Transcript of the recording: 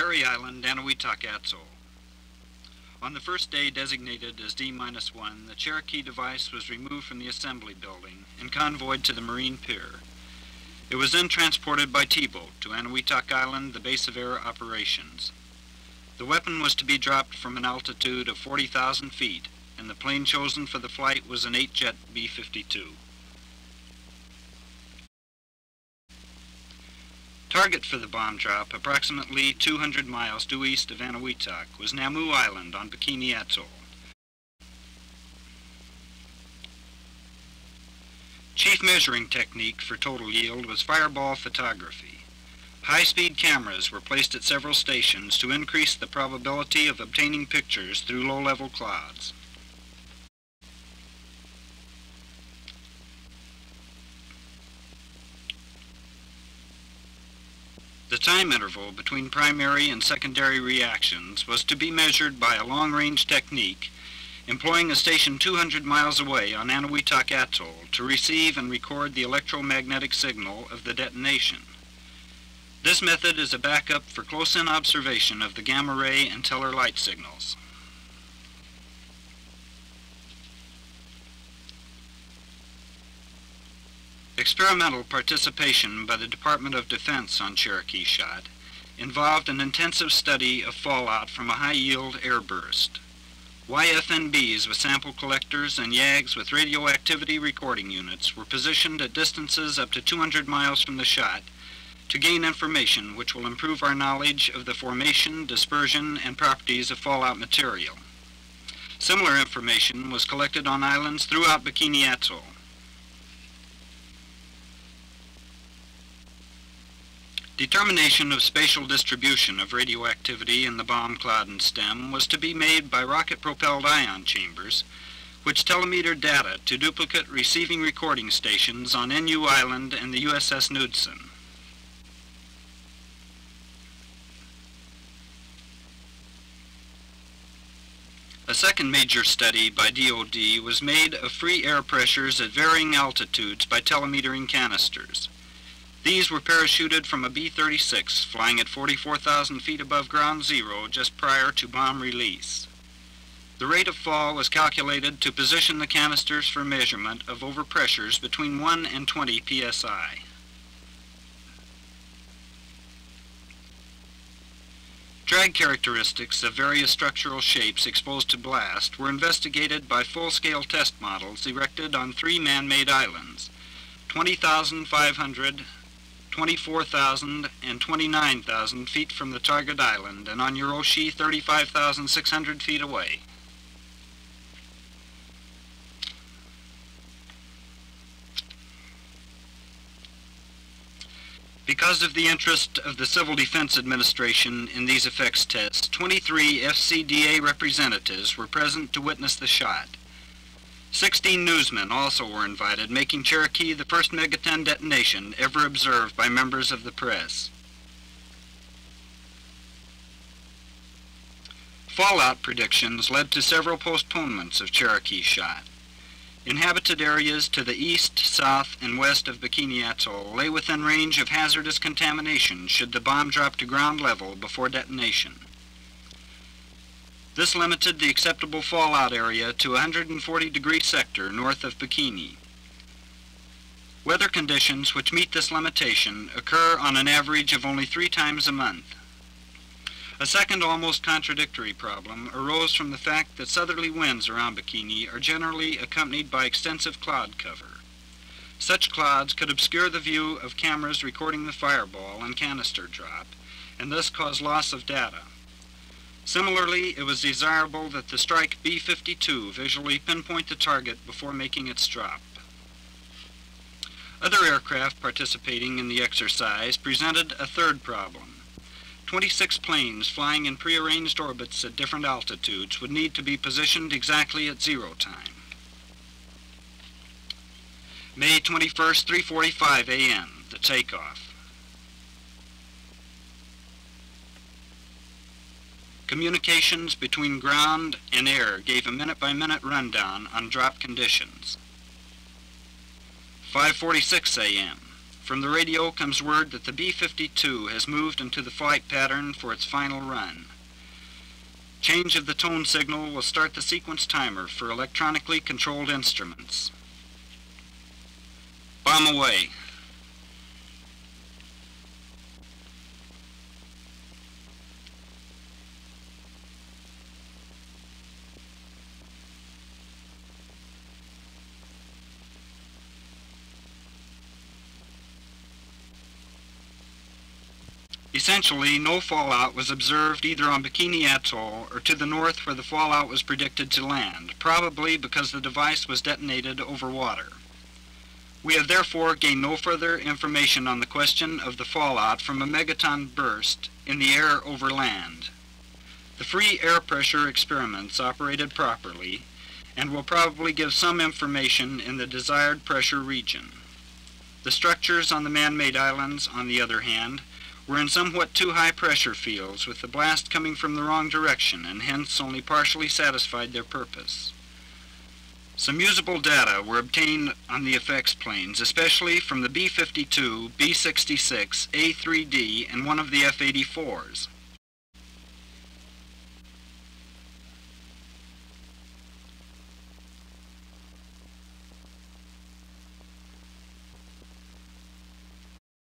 Parry Island, Eniwetok Atoll. On the first day designated as D-1, the Cherokee device was removed from the assembly building and convoyed to the Marine Pier. It was then transported by T-boat to Eniwetok Island, the base of air operations. The weapon was to be dropped from an altitude of 40,000 feet, and the plane chosen for the flight was an 8-jet B-52. Target for the bomb drop, approximately 200 miles due east of Eniwetok, was Namu Island on Bikini Atoll. Chief measuring technique for total yield was fireball photography. High-speed cameras were placed at several stations to increase the probability of obtaining pictures through low-level clouds. Time interval between primary and secondary reactions was to be measured by a long-range technique employing a station 200 miles away on Eniwetok Atoll to receive and record the electromagnetic signal of the detonation. This method is a backup for close-in observation of the gamma ray and teller light signals. Experimental participation by the Department of Defense on Cherokee Shot involved an intensive study of fallout from a high-yield airburst. YFNBs with sample collectors and YAGs with radioactivity recording units were positioned at distances up to 200 miles from the shot to gain information which will improve our knowledge of the formation, dispersion, and properties of fallout material. Similar information was collected on islands throughout Bikini Atoll. Determination of spatial distribution of radioactivity in the bomb cloud and stem was to be made by rocket-propelled ion chambers, which telemetered data to duplicate receiving recording stations on NU Island and the USS Knudson. A second major study by DOD was made of free air pressures at varying altitudes by telemetering canisters. These were parachuted from a B-36 flying at 44,000 feet above ground zero just prior to bomb release. The rate of fall was calculated to position the canisters for measurement of overpressures between 1 and 20 psi. Drag characteristics of various structural shapes exposed to blast were investigated by full-scale test models erected on three man-made islands, 20,500, 24,000 and 29,000 feet from the target island and on Uroshi 35,600 feet away. Because of the interest of the Civil Defense Administration in these effects tests, 23 FCDA representatives were present to witness the shot. Sixteen newsmen also were invited, making Cherokee the first megaton detonation ever observed by members of the press. Fallout predictions led to several postponements of Cherokee shot. Inhabited areas to the east, south, and west of Bikini Atoll lay within range of hazardous contamination should the bomb drop to ground level before detonation. This limited the acceptable fallout area to 140 degree sector north of Bikini. Weather conditions which meet this limitation occur on an average of only three times a month. A second almost contradictory problem arose from the fact that southerly winds around Bikini are generally accompanied by extensive cloud cover. Such clouds could obscure the view of cameras recording the fireball and canister drop, and thus cause loss of data. Similarly, it was desirable that the strike B-52 visually pinpoint the target before making its drop. Other aircraft participating in the exercise presented a third problem. 26 planes flying in prearranged orbits at different altitudes would need to be positioned exactly at zero time. May 21st, 3.45 a.m., the takeoff. Communications between ground and air gave a minute-by-minute -minute rundown on drop conditions. 5.46 a.m. From the radio comes word that the B-52 has moved into the flight pattern for its final run. Change of the tone signal will start the sequence timer for electronically controlled instruments. Bomb away. Essentially, no fallout was observed either on Bikini Atoll or to the north where the fallout was predicted to land, probably because the device was detonated over water. We have therefore gained no further information on the question of the fallout from a megaton burst in the air over land. The free air pressure experiments operated properly and will probably give some information in the desired pressure region. The structures on the man-made islands, on the other hand, were in somewhat too high pressure fields, with the blast coming from the wrong direction, and hence only partially satisfied their purpose. Some usable data were obtained on the effects planes, especially from the B-52, B-66, A-3D, and one of the F-84s.